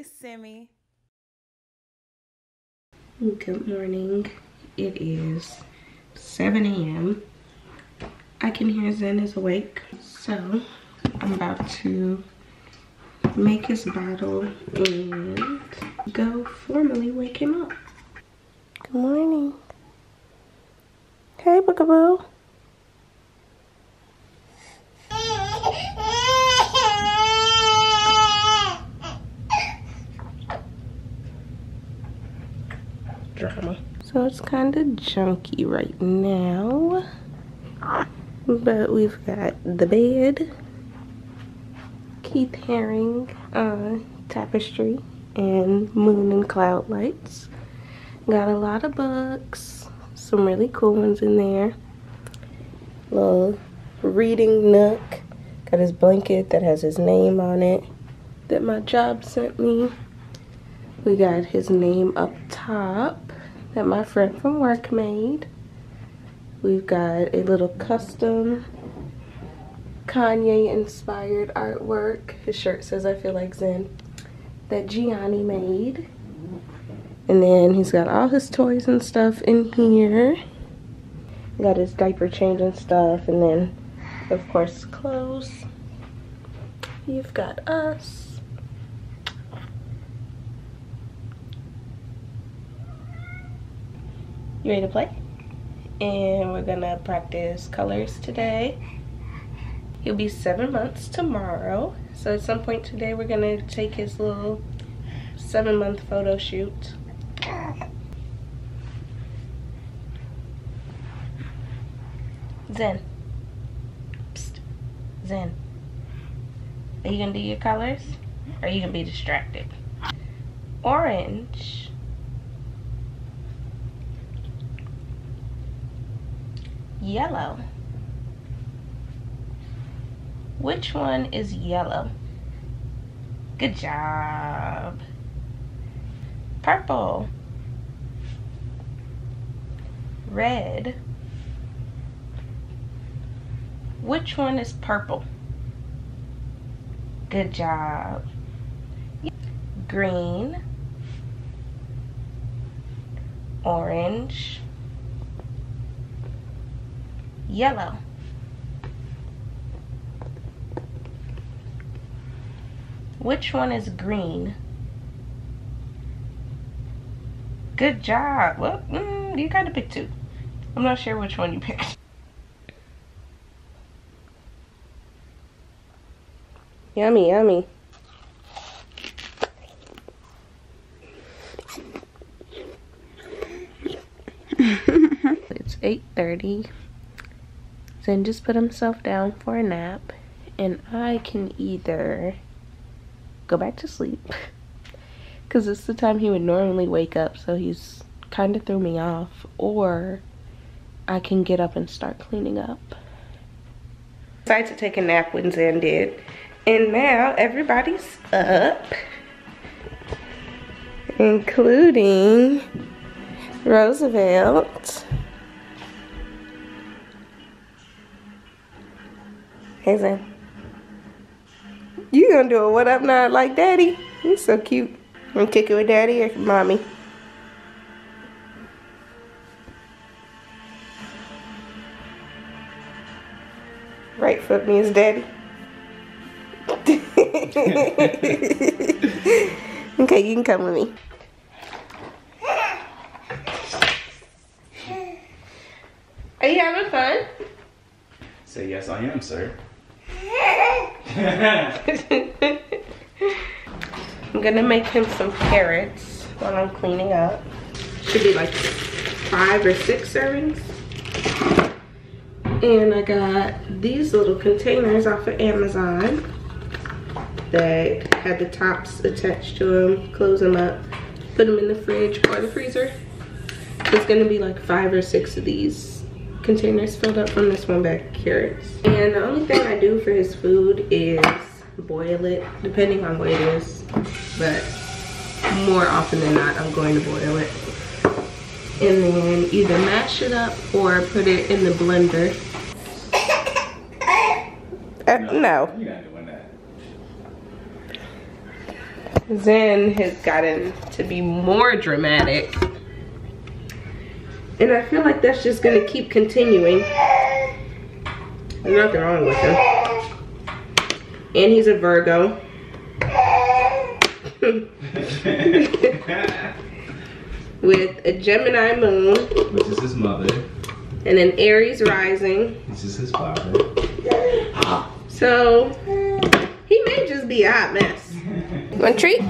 Hey, Simmy. Good morning. It is 7 a.m. I can hear Zen is awake. So I'm about to make his bottle and go formally wake him up. Good morning. Hey, Bookaboo. It's kind of junky right now. But we've got the bed, Keith Haring uh, tapestry, and moon and cloud lights. Got a lot of books, some really cool ones in there. Little reading nook. Got his blanket that has his name on it that my job sent me. We got his name up top that my friend from work made. We've got a little custom Kanye inspired artwork. His shirt says I feel like Zen that Gianni made. And then he's got all his toys and stuff in here. Got his diaper change and stuff and then of course clothes. You've got us. You ready to play? And we're gonna practice colors today. He'll be seven months tomorrow. So at some point today, we're gonna take his little seven month photo shoot. Zen. Psst. Zen. Are you gonna do your colors? Or are you gonna be distracted? Orange. Yellow. Which one is yellow? Good job. Purple. Red. Which one is purple? Good job. Green. Orange. Yellow. Which one is green? Good job. Well, mm, you got to pick two. I'm not sure which one you picked. Yummy, yummy. it's 8.30. Zen just put himself down for a nap. And I can either go back to sleep. Because it's the time he would normally wake up. So he's kind of threw me off. Or I can get up and start cleaning up. Decided to take a nap when Zen did. And now everybody's up. Including Roosevelt. Hey Zen. You gonna do a what up nod like daddy? He's so cute. I'm kicking with daddy or mommy? Right foot means daddy. okay, you can come with me. Are you having fun? Say yes, I am, sir. I'm gonna make him some carrots while I'm cleaning up. Should be like five or six servings. And I got these little containers off of Amazon that had the tops attached to them. Close them up, put them in the fridge or the freezer. It's gonna be like five or six of these containers filled up from this one bag of carrots. And the only thing I do for his food is boil it, depending on what it is. But more often than not, I'm going to boil it. And then either mash it up or put it in the blender. Uh, no. You're not doing that. Zen has gotten to be more dramatic. And I feel like that's just gonna keep continuing. There's nothing wrong with him. And he's a Virgo. With a Gemini moon. Which is his mother. And an Aries rising. This is his father. So, he may just be a hot mess. Want a treat?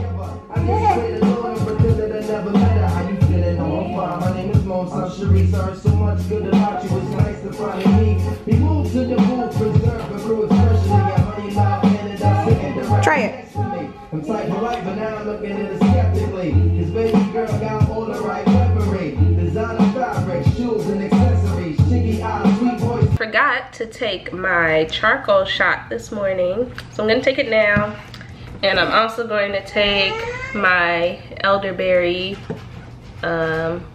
Take my charcoal shot this morning. So I'm gonna take it now. And I'm also going to take my elderberry um,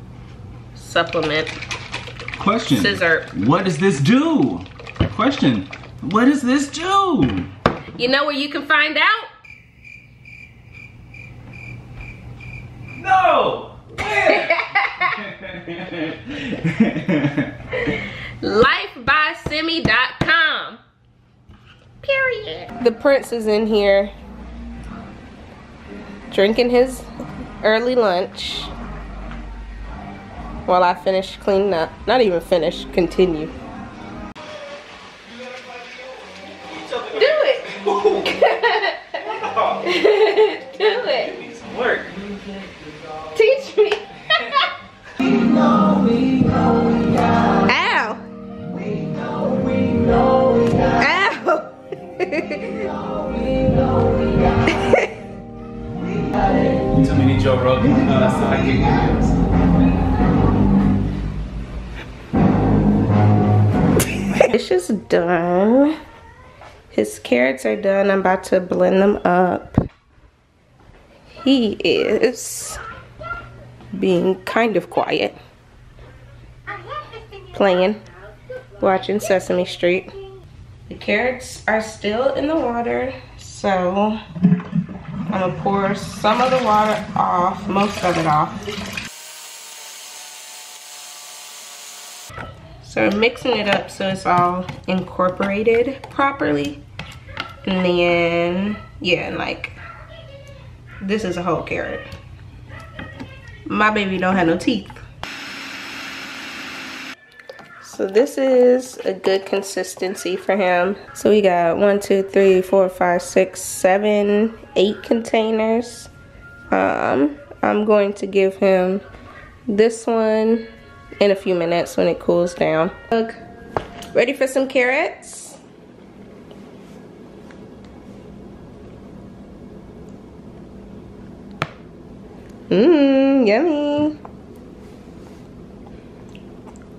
supplement. Question. Scissor. What does this do? Question. What does this do? You know where you can find out? No! Lifebysimmy.com. Period. The prince is in here drinking his early lunch while I finish cleaning up. Not even finish, continue. Too many Joe Rogan uh, videos. It's just done. His carrots are done. I'm about to blend them up. He is being kind of quiet. Playing. Watching Sesame Street. The carrots are still in the water. So I'm gonna pour some of the water off, most of it off. So I'm mixing it up so it's all incorporated properly. And then, yeah, and like, this is a whole carrot. My baby don't have no teeth. So this is a good consistency for him. So we got one, two, three, four, five, six, seven, eight containers. Um, I'm going to give him this one in a few minutes when it cools down. Look, ready for some carrots? Mmm, yummy.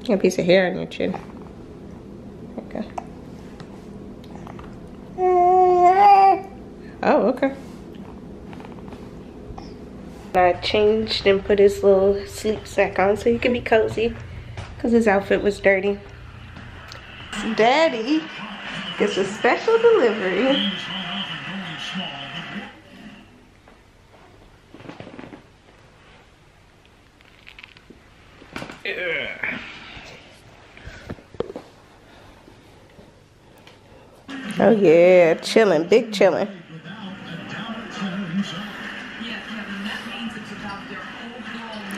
A piece of hair on your chin. Okay. Oh, okay. I changed and put his little sleep sack on so he could be cozy because his outfit was dirty. Daddy gets a special delivery. Oh yeah, chilling, big chilling.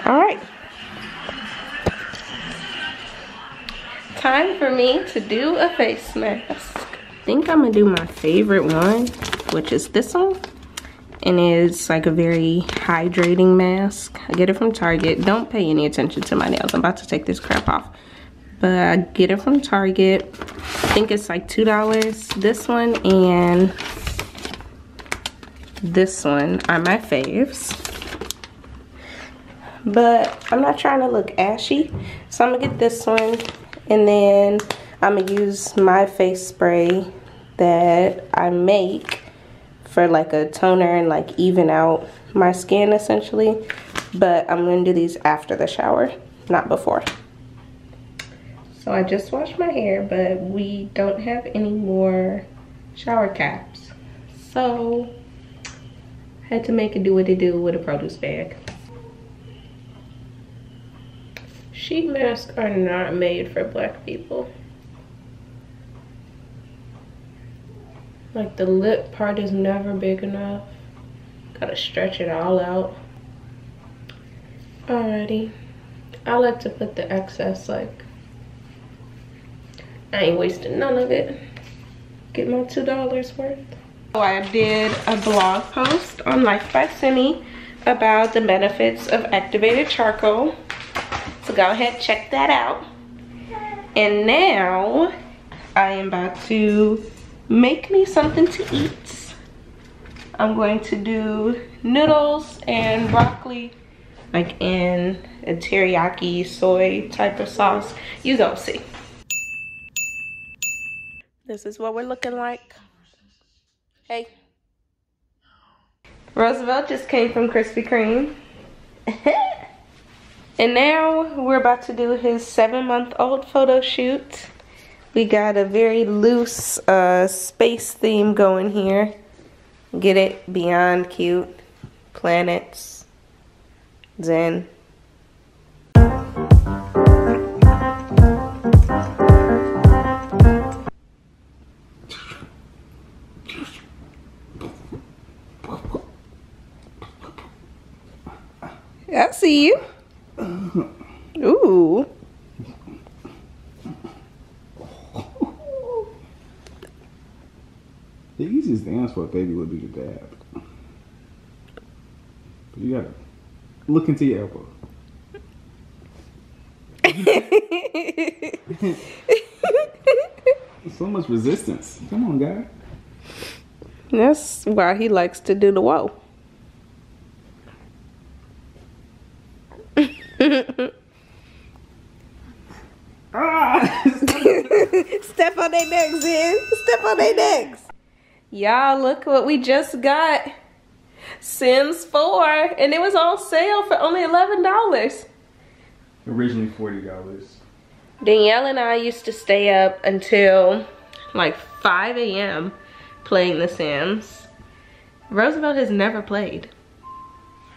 All right. Time for me to do a face mask. I think I'm gonna do my favorite one, which is this one. And it's like a very hydrating mask. I get it from Target. Don't pay any attention to my nails. I'm about to take this crap off. But I get it from Target. I think it's like $2. This one and this one are my faves but I'm not trying to look ashy so I'm gonna get this one and then I'm gonna use my face spray that I make for like a toner and like even out my skin essentially but I'm gonna do these after the shower not before so I just washed my hair but we don't have any more shower caps so I Had to make it do what it do with a produce bag. Sheet masks are not made for black people. Like the lip part is never big enough. Gotta stretch it all out. Alrighty. I like to put the excess like, I ain't wasting none of it. Get my $2 worth. So I did a blog post on Life by Simmy about the benefits of activated charcoal. So go ahead, check that out. And now I am about to make me something to eat. I'm going to do noodles and broccoli like in a teriyaki soy type of sauce. You gonna see. This is what we're looking like. Hey. Roosevelt just came from Krispy Kreme. and now we're about to do his seven month old photo shoot. We got a very loose uh, space theme going here. Get it? Beyond cute. Planets. Zen. See you. Ooh. The easiest dance for a baby would be to dab. But you gotta look into your elbow. so much resistance. Come on, guy. That's why he likes to do the whoa. Ah! Step on their necks, Zen. Step on their necks. Y'all, look what we just got. Sims 4. And it was on sale for only $11. Originally forty dollars. Danielle and I used to stay up until like 5 a.m. playing The Sims. Roosevelt has never played.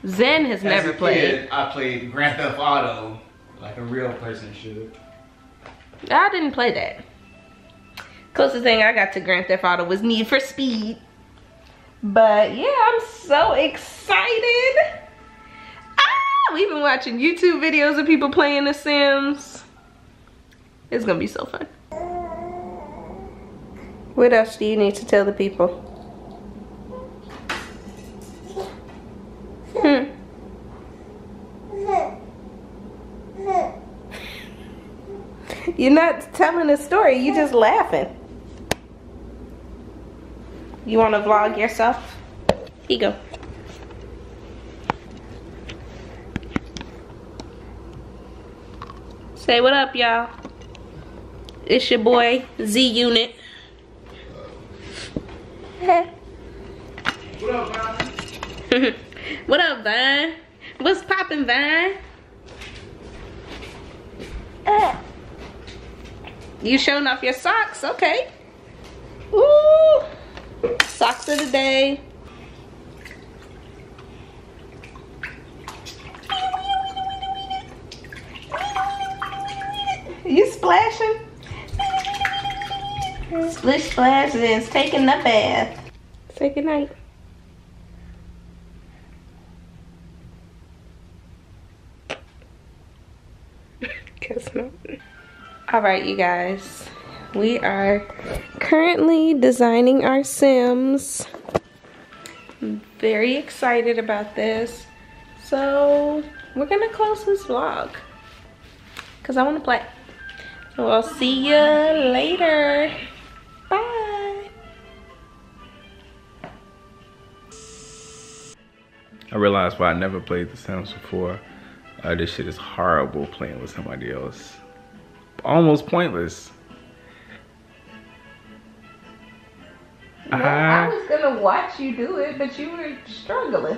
Zen has never played. I played Grand Theft Auto like a real person should. I didn't play that. Closest thing I got to Grand Theft Auto was Need for Speed. But yeah, I'm so excited. Ah, we've been watching YouTube videos of people playing The Sims. It's gonna be so fun. What else do you need to tell the people? Hmm. You're not telling a story, you're just laughing. You want to vlog yourself? Here you go. Say what up, y'all. It's your boy, Z Unit. What up, man? what up, Vine? What's poppin', Vine? You showing off your socks? Okay. Ooh. Socks of the day. You splashing? Splish splash it's taking a bath. Say goodnight. Guess not. All right, you guys. We are currently designing our Sims. I'm very excited about this. So we're gonna close this vlog because I want to play. So I'll see you later. Bye. I realized why I never played The Sims before. Uh, this shit is horrible playing with somebody else. Almost pointless. I uh-huh. was gonna watch you do it, but you were struggling.